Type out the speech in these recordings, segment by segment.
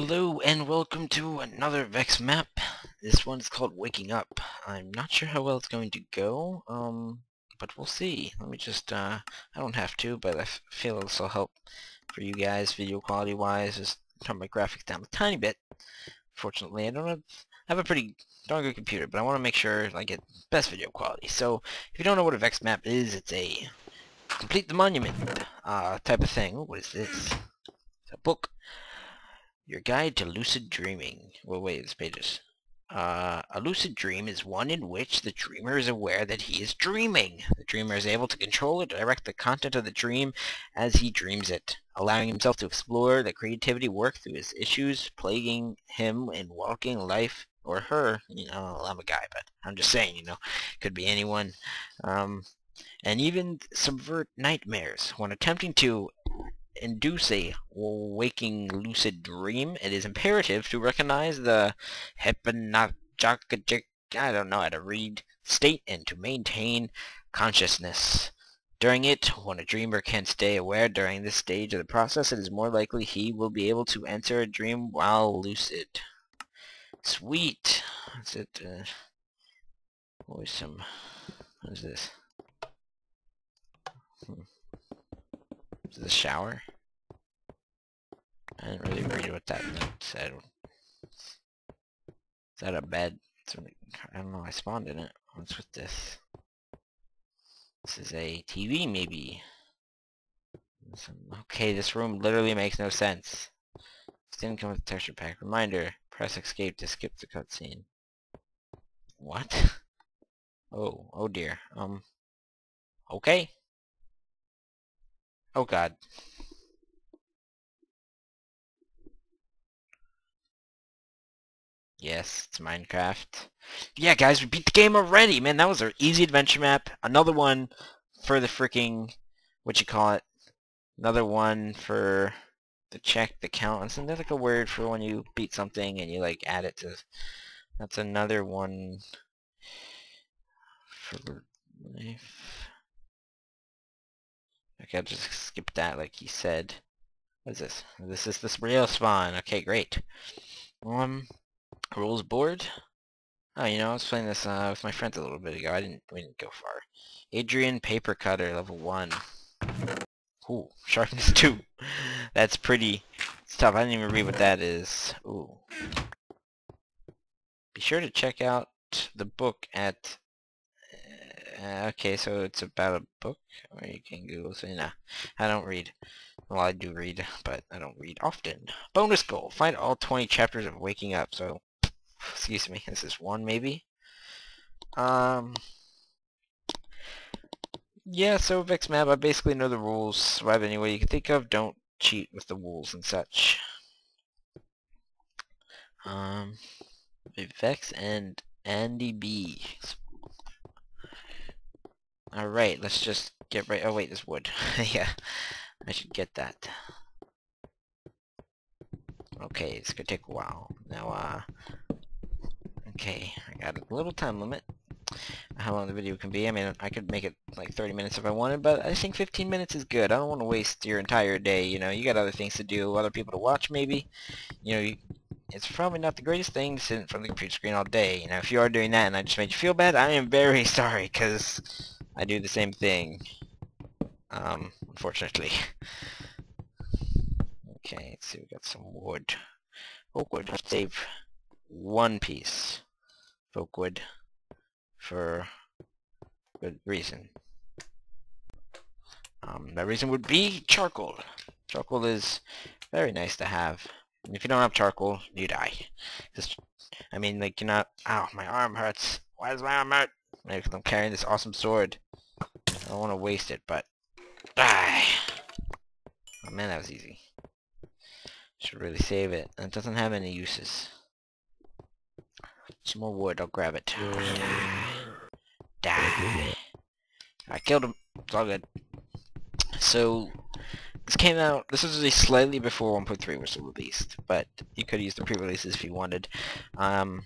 Hello and welcome to another Vechs map. This one's called Waking Up. I'm not sure how well it's going to go, um, but we'll see. Let me just, uh, I don't have to, but I feel this will help for you guys video quality wise. Just turn my graphics down a tiny bit. Fortunately, I don't have, I have a pretty darn good computer, but I want to make sure I get best video quality. So, if you don't know what a Vechs map is, it's a complete the monument uh, type of thing. What is this? It's a book. Your Guide to Lucid Dreaming. Well, wait, this pages. Uh, a lucid dream is one in which the dreamer is aware that he is dreaming. The dreamer is able to control or direct the content of the dream as he dreams it, allowing himself to explore the creativity work through his issues plaguing him in walking life or her. You know, I'm a guy, but I'm just saying, you know, could be anyone. Um, and even subvert nightmares when attempting to induce a waking lucid dream, it is imperative to recognize the hypnagogic, I don't know how to read, state and to maintain consciousness. During it, when a dreamer can stay aware during this stage of the process, it is more likely he will be able to enter a dream while lucid. Sweet. Is it, uh, always some, what is this? Hmm. Is it a shower? I didn't really read what that said. Is that a bed? I don't know, I spawned in it. What's with this? This is a TV, maybe. Okay, this room literally makes no sense. This didn't come with a texture pack. Reminder, press escape to skip the cutscene. What? Oh, oh dear. Um, okay. Oh god. Yes, it's Minecraft. Yeah, guys, we beat the game already, man. That was our easy adventure map. Another one for the freaking, what you call it? Another one for the check the count. Isn't there like a word for when you beat something and you like add it to? That's another one for life. Okay, I'll just skip that like you said. What is this? This is this real spawn. Okay, great. Um, rules board. Oh, you know, I was playing this uh, with my friends a little bit ago. I didn't, we didn't go far. Adrian Paper Cutter, level 1. Ooh, sharpness 2. That's pretty tough. I didn't even read what that is. Ooh. Be sure to check out the book at uh, okay, so it's about a book, or you can Google. So, nah, I don't read. Well, I do read, but I don't read often. Bonus goal: find all 20 chapters of Waking Up. So, excuse me, this is one maybe. Um, yeah. So Vechs map, I basically know the rules. Survive any way you can think of. Don't cheat with the rules and such. Um, Vechs and Andy B. Alright, let's just get right- oh wait, there's wood. yeah, I should get that. Okay, it's gonna take a while. Now, uh, okay, I got a little time limit. How long the video can be. I mean, I could make it like 30 minutes if I wanted, but I think 15 minutes is good. I don't want to waste your entire day, you know. You got other things to do, other people to watch maybe. You know, you, it's probably not the greatest thing to sit in front of the computer screen all day. You know, if you are doing that and I just made you feel bad, I am very sorry, because I do the same thing. Um, unfortunately. okay, let's see, we got some wood. Oakwood, let's save one piece of oakwood for good reason. Um, that reason would be charcoal. Charcoal is very nice to have. And if you don't have charcoal, you die. Just, I mean, like, you're not... Ow, my arm hurts. Why does my arm hurt? Maybe because I'm carrying this awesome sword. I don't want to waste it, but... Die! Oh man, that was easy. Should really save it. And It doesn't have any uses. Some more wood, I'll grab it. Die. Die. I killed him. It's all good. So, this came out, this was a slightly before 1.3 was released, but you could use the pre-releases if you wanted. Um,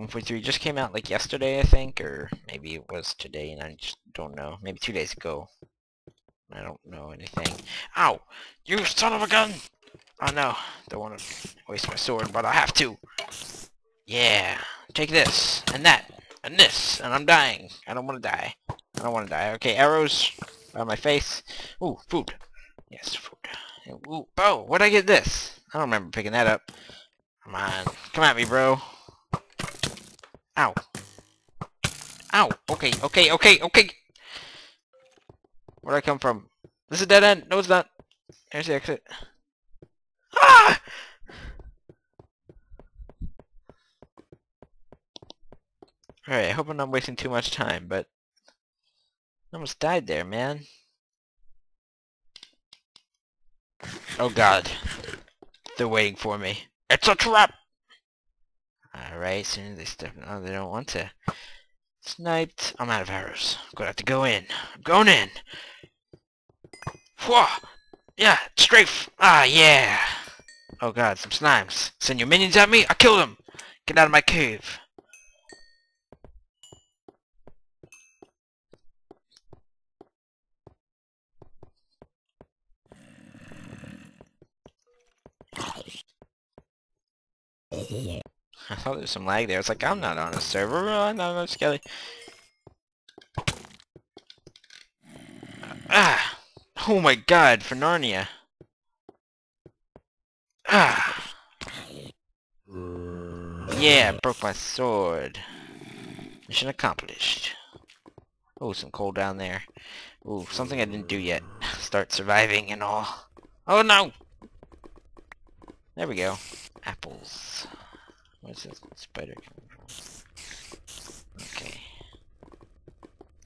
1.3 just came out like yesterday, I think, or maybe it was today, and I just don't know. Maybe two days ago. I don't know anything. Ow! You son of a gun! Oh no, don't want to waste my sword, but I have to. Yeah, take this, and that, and this, and I'm dying. I don't want to die. I don't want to die. Okay, arrows on my face. Ooh, food. Yes, food. Ooh, bow. Where'd I get this? I don't remember picking that up. Come on. Come at me, bro. Ow. Ow. Okay, okay, okay, okay. Where'd I come from? This is a dead end. No, it's not. Here's the exit. Ah! Alright, I hope I'm not wasting too much time, but... I almost died there, man. Oh god. They're waiting for me. It's a trap! Alright, soon as they step... Oh, they don't want to. Sniped. I'm out of arrows. I'm gonna have to go in. I'm going in! Whoa! Yeah, strafe! Ah, yeah! Oh god, some slimes. Send your minions at me? I kill them! Get out of my cave! I thought there was some lag there. It's like, I'm not on a server. I'm not on a Skelly. Ah! Oh my god, for Narnia. Ah! Yeah, broke my sword. Mission accomplished. Oh, some coal down there. Ooh, something I didn't do yet. Start surviving and all. Oh no! There we go. Apples. Where's this spider coming from? Okay.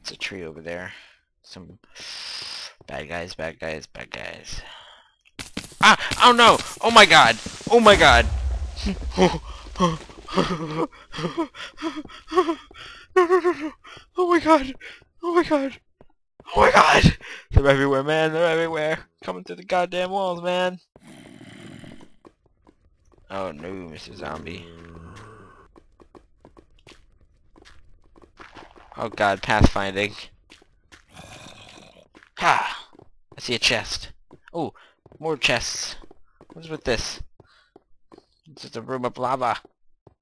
It's a tree over there. Some bad guys, bad guys, bad guys. Ah! Oh no! Oh my god! Oh my god! oh my god! Oh my god! Oh my god! They're everywhere, man. They're everywhere. Coming through the goddamn walls, man. Oh no, Mr. Zombie. Oh god, pathfinding. Ha! I see a chest. Oh, more chests. What's with this? It's just a room of lava.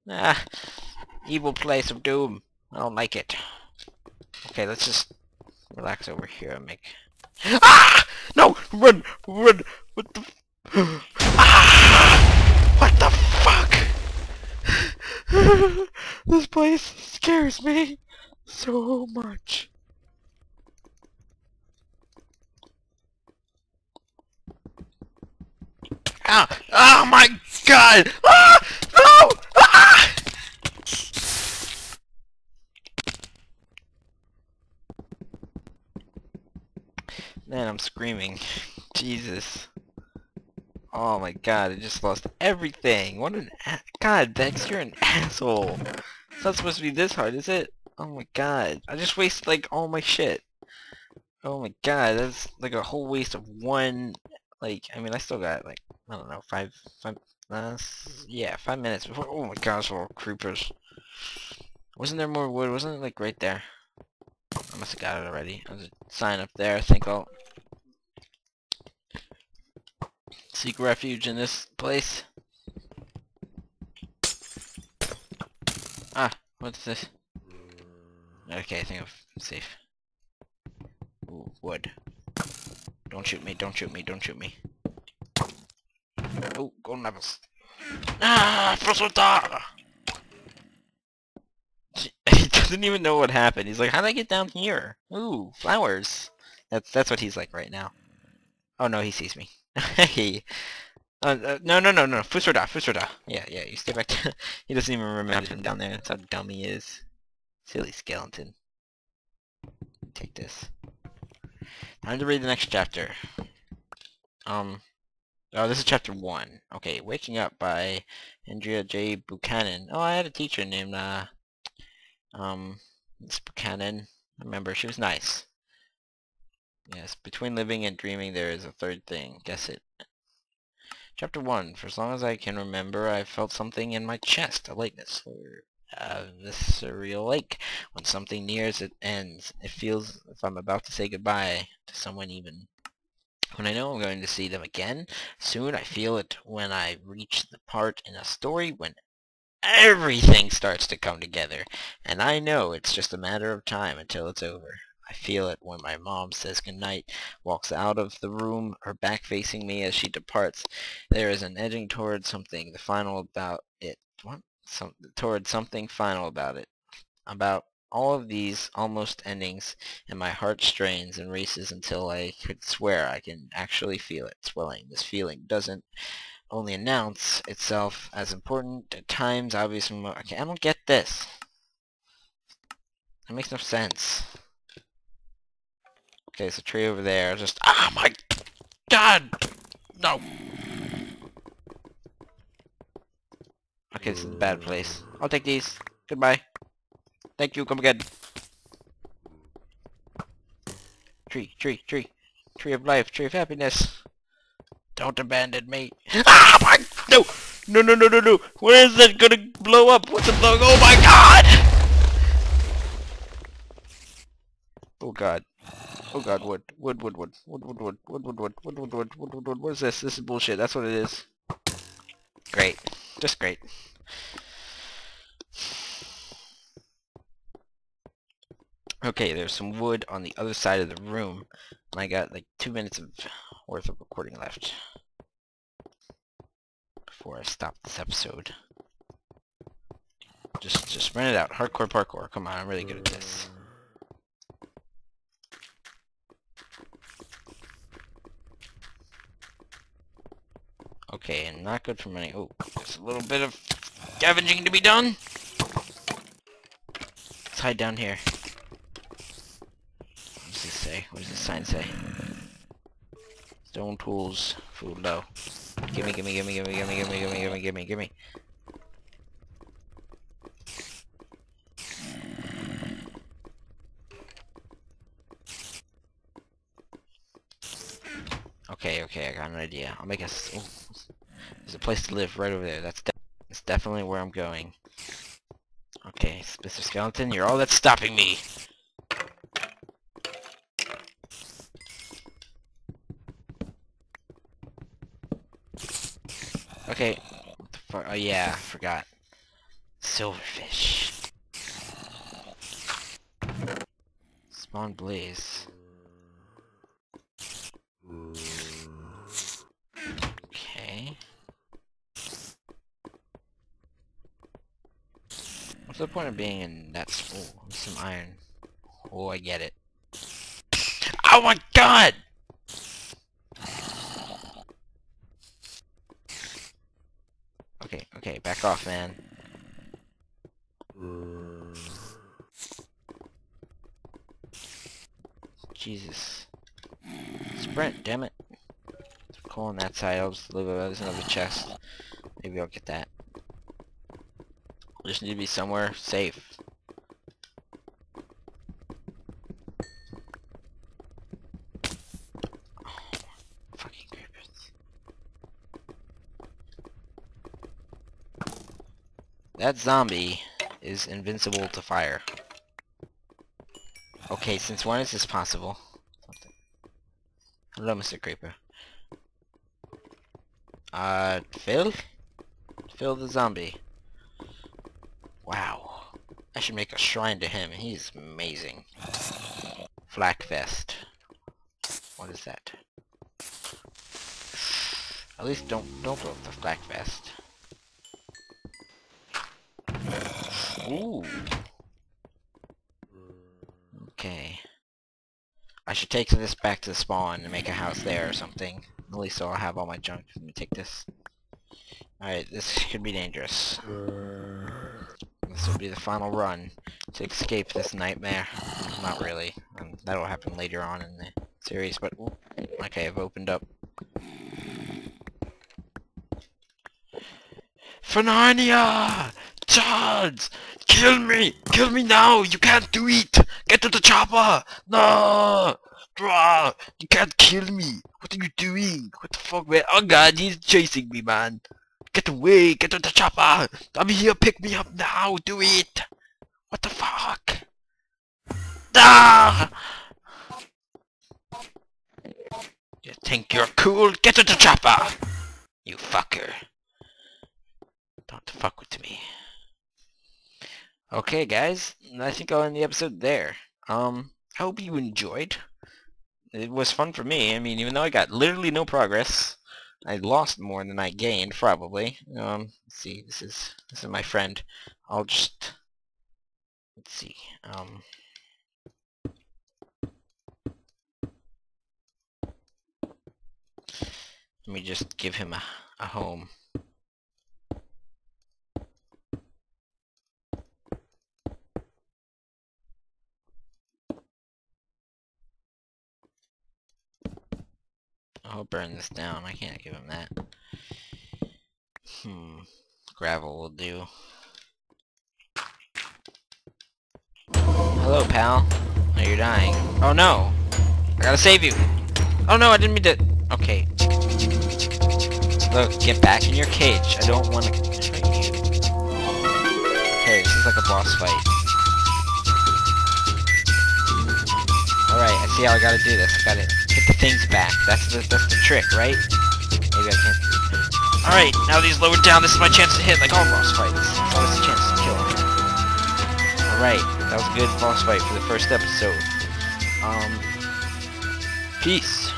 Ah, evil place of doom. I don't like it. Okay, let's just relax over here and make... Ah! No! Run! Run! What the... ah! What the fuck? this place scares me so much. Ah! Oh my god! Ah! No! Ah! Man, I'm screaming. Jesus. Oh my god, I just lost everything. What an God, Dex, you're an asshole. It's not supposed to be this hard, is it? Oh my god. I just wasted like all my shit. Oh my god, that's like a whole waste of one like I mean I still got like I don't know, five five uh, yeah, five minutes before oh my gosh all creepers. Wasn't there more wood? Wasn't it like right there? I must have got it already. There's a sign up there, I think I'll seek refuge in this place. Ah, what's this? Okay, I think I'm safe. Ooh, wood. Don't shoot me, don't shoot me, don't shoot me. Oh, golden apples. Ah, Frosota! He doesn't even know what happened. He's like, how did I get down here? Ooh, flowers. That's that's what he's like right now. Oh no, he sees me. Hey. Uh, uh, no, no, no, no. Fus Ro Dah, Fusroda. Yeah, yeah, you stay back. he doesn't even remember him down there. That's how dumb he is. Silly skeleton. Take this. Time to read the next chapter. Um, oh, this is chapter one. Okay, Waking Up by Andrea J. Buchanan. Oh, I had a teacher named, uh, um, Miss Buchanan. I remember, she was nice. Yes, between living and dreaming there is a third thing. Guess it. Chapter 1. For as long as I can remember, I felt something in my chest, a lightness, or uh, this surreal lake. When something nears it ends, it feels if I'm about to say goodbye to someone even. when I know I'm going to see them again soon. I feel it when I reach the part in a story when everything starts to come together. And I know it's just a matter of time until it's over. I feel it when my mom says goodnight, walks out of the room, her back facing me as she departs. There is an edging toward something, the final about it. What? Some, toward something final about it. About all of these almost endings, and my heart strains and races until I could swear I can actually feel it swelling. This feeling doesn't only announce itself as important at times, obvious. Okay, I don't get this. That makes no sense. Okay, it's a tree over there. Just, oh my god! No! Okay, this is a bad place. I'll take these. Goodbye. Thank you, come again. Tree, tree, tree. Tree of life, tree of happiness. Don't abandon me. Ah, my, no! No, no, no, no, no! Where is it gonna blow up? What's it blowing? Oh my god! Oh god. Oh god, wood. Wood, wood, wood. Wood, wood, wood. Wood, wood, wood. Wood, wood, wood. Wood, wood, wood. What is this? This is bullshit. That's what it is. Great. Just great. Okay, there's some wood on the other side of the room. And I got like two minutes of worth of recording left. Before I stop this episode. Just just run it out. Hardcore parkour. Come on, I'm really good at this. Okay, and not good for many. Oh, there's a little bit of scavenging to be done. Let's hide down here What does this say? What does the sign say? Stone tools, food low. Gimme, gimme, gimme, gimme, gimme, gimme, gimme, gimme, gimme, gimme. Okay, okay, I got an idea. I'll make a... Oh, there's a place to live right over there. That's, de that's definitely where I'm going. Okay, Mr. Skeleton, you're all that's stopping me! Okay. Oh yeah, I forgot. Silverfish. Spawn blaze. Okay. What's the point of being in that school? Some iron. Oh, I get it. Oh my god! Okay, okay, back off, man. Jesus. Sprint, damn it. Cool on that side, I'll just leave it, there's another chest. Maybe I'll get that. Just need to be somewhere safe. Fucking creepers. That zombie is invincible to fire. Okay, since when is this possible? Hello, Mr. Creeper. Uh, Phil? Phil the zombie. I should make a shrine to him. He's amazing. Flak vest. What is that? At least don't don't throw the flak vest. Ooh. Okay. I should take this back to the spawn and make a house there or something. At least so I'll have all my junk. Let me take this. Alright, this could be dangerous. This will be the final run to escape this nightmare. Not really. Um, that'll happen later on in the series, but... Okay, I've opened up. Fanania! Charge! Kill me! Kill me now! You can't do it! Get to the chopper! No! Draw! You can't kill me! What are you doing? What the fuck, man? Oh god, he's chasing me, man! Get away! Get to the chopper! I'm here! Pick me up now! Do it! What the fuck? Ah! Take think you're cool? Get to the chopper! You fucker. Don't fuck with me. Okay, guys. I think I'll end the episode there. Um, I hope you enjoyed. It was fun for me. I mean, even though I got literally no progress, I lost more than I gained, probably. Um, let's see. This is this is my friend. I'll just let's see. Um. Let me just give him a, a home. I'll burn this down. I can't give him that. Hmm. Gravel will do. Hello, pal. Oh, you're dying. Oh, no! I gotta save you! Oh, no, I didn't mean to... Okay. Look, get back in your cage. I don't want to. Okay, this is like a boss fight. Alright, I see how I gotta do this. I hit the things back. That's the that's the trick, right? Maybe I can't. Alright, now that he's lowered down, this is my chance to hit like all boss fights. It's always a chance to kill him. Alright, that was a good boss fight for the first episode. Um, peace.